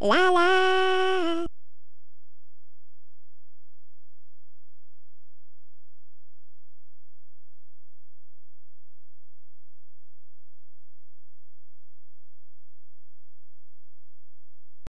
La la.